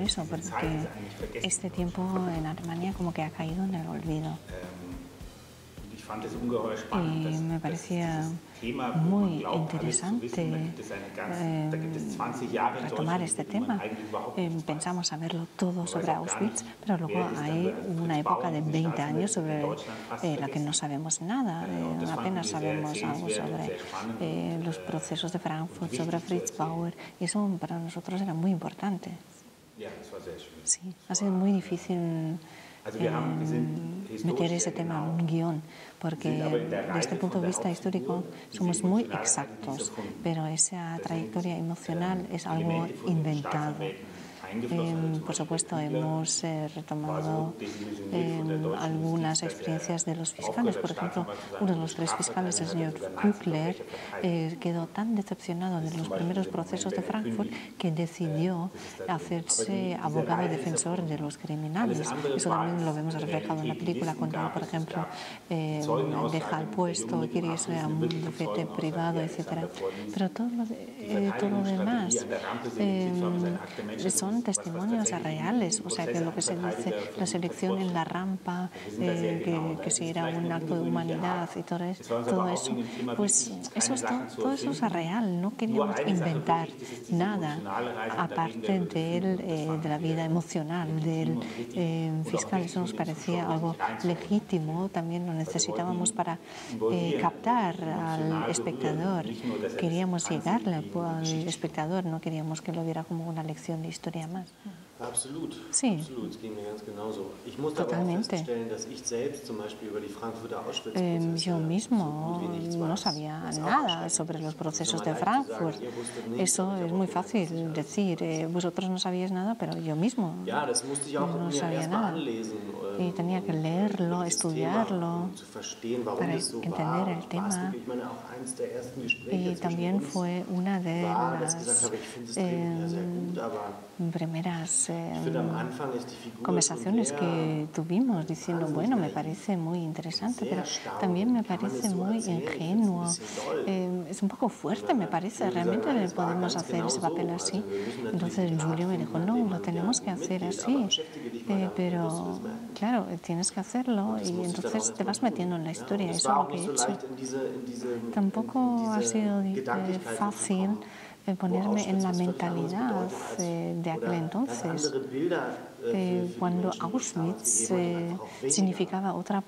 por eso, porque este tiempo en Alemania como que ha caído en el olvido. Y me parecía muy interesante eh, retomar este tema. Eh, pensamos saberlo todo sobre Auschwitz, pero luego hay una época de 20 años sobre eh, la que no sabemos nada. apenas sabemos algo sobre los procesos de Frankfurt, sobre Fritz Bauer, y eso para nosotros era muy importante. Sí, ha sido muy difícil meter ese tema en un guion, porque desde este punto de vista histórico somos muy exactos, pero esa trayectoria emocional es algo inventado. Em, por supuesto, hemos eh, retomado em, algunas experiencias de los fiscales. Por ejemplo, uno de los tres fiscales, el señor Kukler, eh, quedó tan decepcionado de los primeros procesos de Frankfurt que decidió hacerse abogado defensor de los criminales. Eso también lo vemos reflejado en la película, cuando, por ejemplo, em, deja el puesto, quiere irse a un bufete privado, etc. Pero todo lo, eh, todo lo demás son testimonios reales, o sea, que lo que se dice, la selección en la rampa, eh, que, si era un acto de humanidad y todo eso, todo eso pues eso es todo, todo, eso es real, no queríamos inventar nada aparte de, eh, de la vida emocional del eh, fiscal, eso nos parecía algo legítimo, también lo necesitábamos para captar al espectador, queríamos llegarle al espectador, no queríamos que lo viera como una lección de historia más. Absolut. Sí. Absolut, es ging mir ganz genauso. Ich musste Totalmente. aber auch feststellen, dass ich selbst zum Beispiel über die Frankfurter Auschwitz eh, Yo mismo no sabía nada sobre los procesos de Frankfurt. Eso es muy fácil decir. Eh, vosotros no sabíais nada, pero yo mismo ja, das musste ich auch no sabía nada. anlesen, Y ähm, tenía que leerlo, estudiarlo. um zu verstehen, warum para es so entender war. el tema. war es, ich meine, auch eines der ersten Gespräche Y también fue una de war, las gesagt habe, ich finde das Drehbuch ja sehr gut, aber primeras eh, Figur conversaciones que tuvimos diciendo, bueno, me parece muy interesante, pero también me parece muy ingenuo. Eh, es un poco fuerte, me parece. Realmente le podemos hacer ese papel así. Entonces Julio me dijo, no, lo tenemos que hacer así. Eh, pero claro, tienes que hacerlo y entonces te vas metiendo en la historia. Eso es lo que he hecho. Tampoco ha sido eh, fácil eh, ponerme en la mentalidad eh, de aquel entonces, eh, cuando Auschwitz eh, significaba otra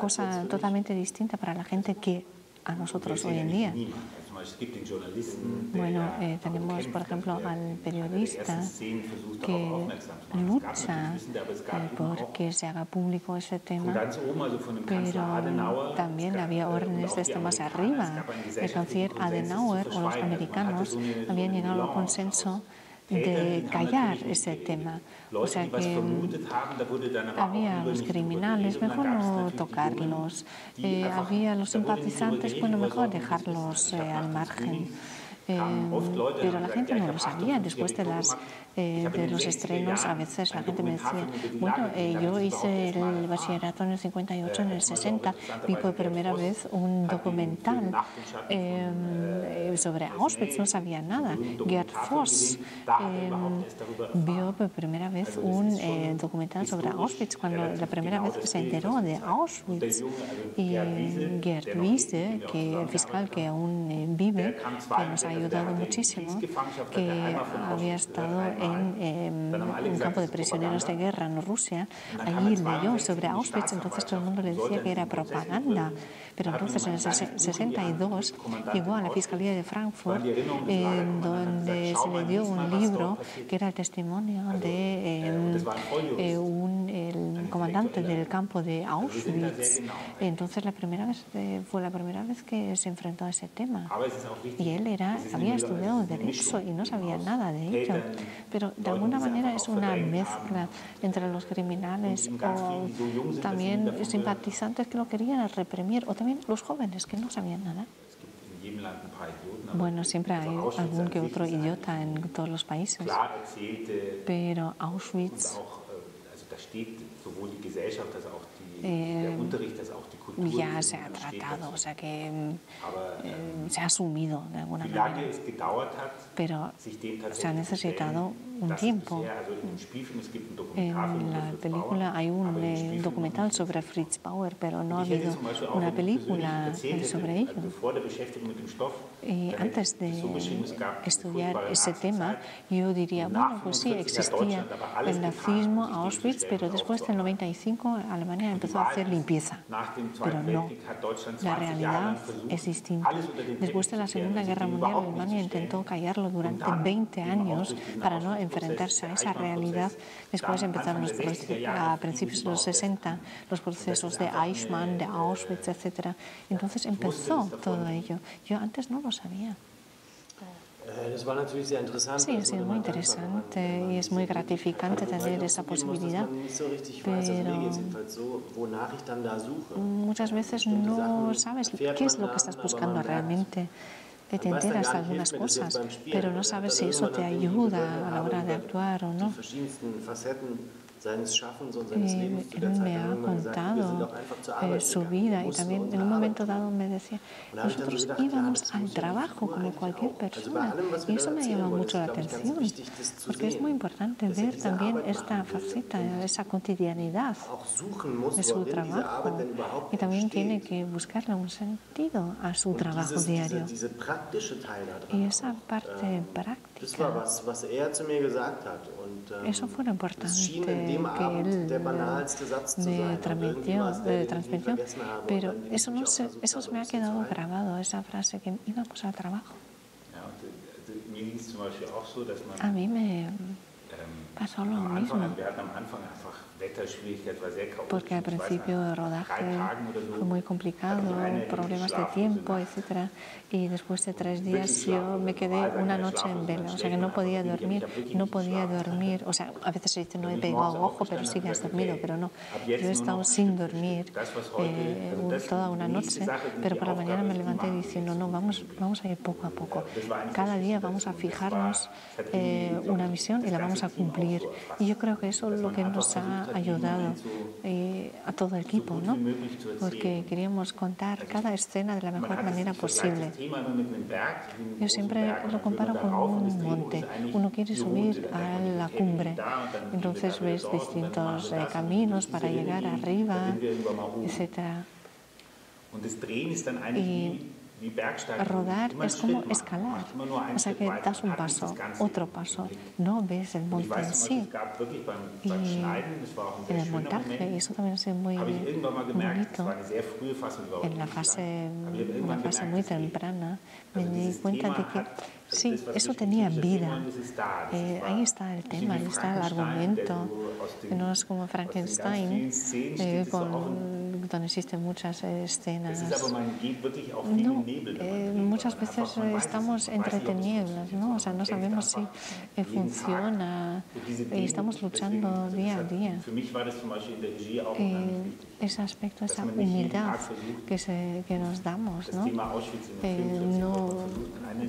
cosa totalmente distinta para la gente que a nosotros hoy en día. Bueno, eh, tenemos, por ejemplo, al periodista que lucha eh, por que se haga público ese tema, pero también había órdenes desde más arriba. El canciller Adenauer o los americanos habían llegado al consenso de callar ese tema. O sea que mm, había los criminales, mejor no tocarlos. Eh, había los simpatizantes, bueno, mejor dejarlos eh, al margen. Eh, pero la gente no lo sabía. Después de, las, eh, de los estrenos, a veces la gente me decía, bueno, eh, yo hice el bachillerato en el 58, en el 60, vi por primera vez un documental eh, sobre Auschwitz, no sabía nada. Gerd Voss vio por primera vez un documental sobre Auschwitz, cuando la primera vez que se enteró de Auschwitz. Y Gerd Wiese, que el fiscal que aún vive, que nos ha ayudado muchísimo, que había estado en eh, un campo de prisioneros de guerra en Rusia, allí leyó sobre Auschwitz, entonces todo el mundo le decía que era propaganda. Pero entonces en el 62 llegó a la Fiscalía de Frankfurt, en donde se le dio un libro que era el testimonio de eh, eh, un, comandante del campo de Auschwitz. Entonces la primera vez, eh, fue la primera vez que se enfrentó a ese tema. Y él era, había estudiado Derecho y no sabía nada de ello. Pero de alguna manera es una mezcla entre los criminales o también simpatizantes que lo querían reprimir o también los jóvenes que no sabían nada. Bueno, siempre hay algún que otro idiota en todos los países, pero Auschwitz eh, ya se ha tratado, o sea que eh, se ha asumido de alguna manera, pero se ha necesitado un tiempo. En la película hay un eh, documental sobre Fritz Bauer, pero no ha habido una película sobre ello. Y antes de estudiar ese tema, yo diría, bueno, pues sí, existía el nazismo, Auschwitz, pero después del 95 Alemania empezó a hacer limpieza. Pero no, la realidad es distinta. Después de la Segunda Guerra Mundial, Alemania intentó callarlo durante 20 años para no enfrentarse a esa realidad. Después empezaron los a principios de los 60 los procesos de Eichmann, de Auschwitz, etc. Entonces empezó todo ello. Yo antes no lo sabía. Sí, ha sido muy interesante y es muy gratificante tener esa posibilidad, pero muchas veces no sabes qué es lo que estás buscando realmente te enteras de algunas cosas, pero no sabes si eso te ayuda a la hora de actuar o no. Él me ha contado eh, su vida. Y también en un momento dado me decía, nosotros íbamos al trabajo como cualquier persona. y eso me ha llamado mucho la atención porque es muy importante ver también esta faceta, esa cotidianidad de su trabajo. Y también tiene que buscarle un sentido a su trabajo diario. y esa parte práctica eso fue lo importante que él me transmitió, transmitió. pero eso, no se, eso me ha quedado grabado, esa frase que íbamos al trabajo. A mí me pasó lo mismo porque al principio el rodaje fue muy complicado, problemas de tiempo, etc. Y después de tres días yo me quedé una noche en vela, o sea que no podía dormir, no podía dormir, o sea, a veces se dice no he pegado ojo, pero sí que has dormido, pero no. Yo he estado sin dormir eh, toda una noche, pero por la mañana me levanté diciendo no, vamos, vamos a ir poco a poco. Cada día vamos a fijarnos eh, una misión y la vamos a cumplir. Y yo creo que eso es lo que nos ha ayudado eh, a todo el equipo, ¿no? porque queríamos contar cada escena de la mejor manera posible. Yo siempre lo comparo con un monte. Uno quiere subir a la cumbre, entonces ves distintos eh, caminos para llegar arriba, etc. Y Rodar es como escalar, o sea que das un paso, otro paso, no ves el monte en sí. Y en el montaje, eso también es muy bonito, en la fase, una fase muy temprana, me di cuenta de que sí, eso tenía vida. Eh, ahí está el tema, ahí está el argumento. No es como Frankenstein, eh, con donde existen muchas escenas. No, eh, muchas veces estamos entre tinieblas, ¿no? O sea, no sabemos si eh, funciona. Y estamos luchando día a día. Eh, ese aspecto, esa humildad que, se, que nos damos, ¿no? no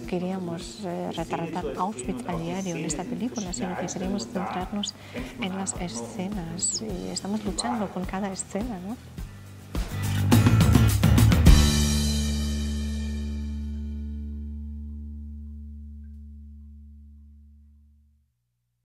queríamos retratar Auschwitz a diario en esta película, sino que queríamos centrarnos en las escenas. Y estamos luchando con cada escena, ¿no?